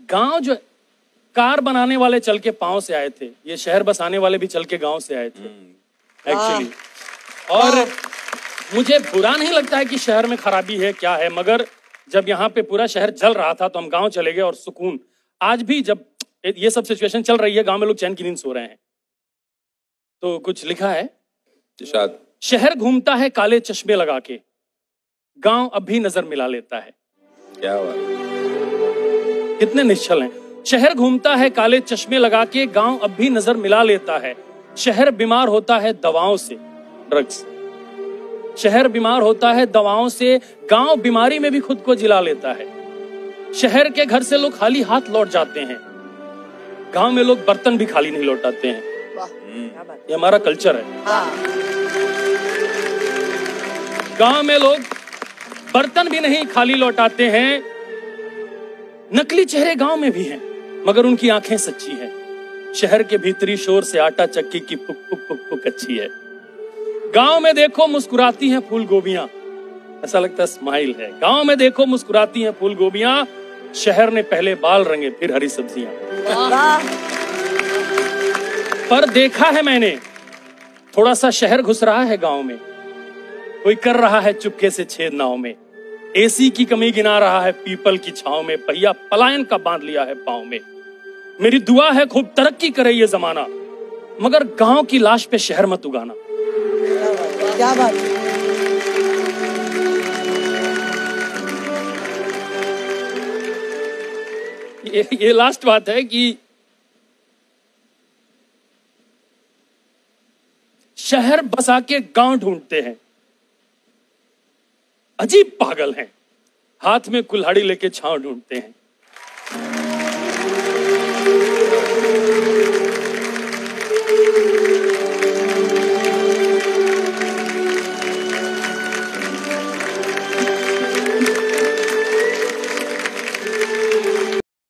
गाँव जो कार बनाने वाले चल के पाँव से आए थे ये शहर बसाने वाले भी चल के गाँव से आए थे। एक्चुअली और मुझे बुरा नहीं लगता है कि शहर में खराबी है क्या है मगर जब यहाँ पे पूरा शहर जल रहा था तो हम गाँव चले गए और सुकून। आज भी जब ये सब सिचुएशन चल रही है गाँव में लोग चैन की नींद सो रहे हैं। तो कुछ लिखा है? शहर घूमता है काले चश्मे लगा के गाँव अब भी नज़र मिला लेता है। क्या हुआ कितने निश्चल हैं। शहर घूमता है काले चश्मे लगा के गाँव अब भी नज़र मिला लेता है। शहर बीमार होता है दवाओं से। ड्रग्स शहर बीमार होता है दवाओं से गाँव बीमारी में भी खुद को जिला लेता है। शहर के घर से लोग खाली हाथ लौट जाते हैं। गाँव में लोग बर्तन भी खाली नहीं लौटाते हैं। बात ये हमारा कल्चर है। हाँ। गाँव में लोग बर्तन भी नहीं खाली लौटाते हैं नकली चेहरे गाँव में भी हैं, मगर उनकी आँखें सच्ची हैं। शहर के भीतरी शोर से आटा चक्की की पुक पुक पुक पुक अच्छी है। गाँव में देखो मुस्कुराती हैं फूल गोबियाँ ऐसा लगता है स्माइल है। गाँव में देखो मुस्कुराती हैं फूल गोबियाँ शहर ने पहले बाल रंगे, फिर हरी सब्ज़ियाँ। पर देखा है मैंने, थोड़ा सा शहर घुस रहा है गाँव में। कोई कर रहा है चुपके से छेद नाव में। एसी की कमी गिना रहा है पीपल की छाव में। पहिया पलायन का बाँध लिया है पाँव में। मेरी दुआ है खूब तरक्की करे ये जमाना मगर गाँव की लाश पे शहर मत उगाना। क्या बात ये ये लास्ट बात है कि शहर बसा के गाँव ढूंढते हैं। अजीब पागल हैं। हाथ में कुल्हाड़ी लेके छांव ढूंढते हैं।